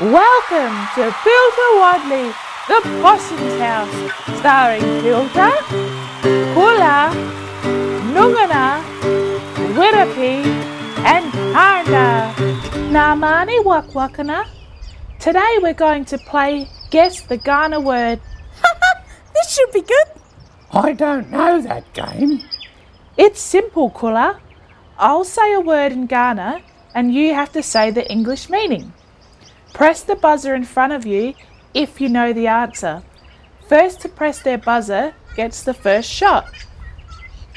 Welcome to Pirltawardli, the Possum's House, starring Pirlta, Kula, Nungana, Wirrapi, and Parna. Namani Wakwakana. Today we're going to play Guess the Kaurna Word. This should be good. I don't know that game. It's simple, Kula. I'll say a word in Kaurna and you have to say the English meaning. Press the buzzer in front of you if you know the answer. First to press their buzzer gets the first shot.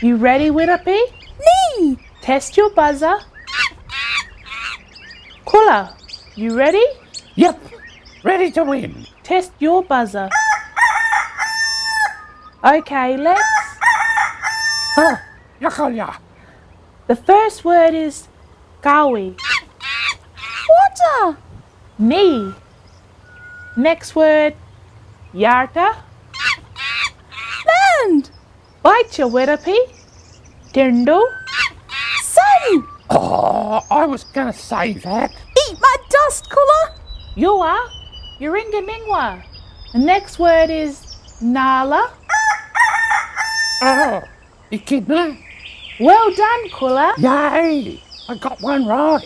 You ready, Wirrapi? Me. Test your buzzer. Kula, you ready? Yep, ready to win. Test your buzzer. Okay, let's. Ah, huh, yakalya. The first word is kawi, Water. Knee. Next word, yarta. Land. Bite your Wirrapi. Tindu. Sun. Oh, I was gonna say that. Eat my dust, Kula. You are. Yuringa Ningwa. The next word is nala. Oh, echidna. Well done, Kula. Yay! I got one right.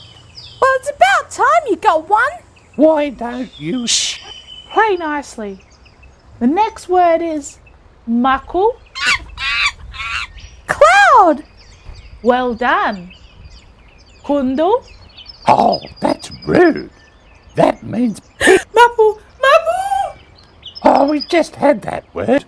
Well, it's about time you got one. Why don't you sh- Play nicely. The next word is maku. Cloud. Well done. Kundu. Oh, that's rude. That means Mapu. Mapu. oh, we just had that word.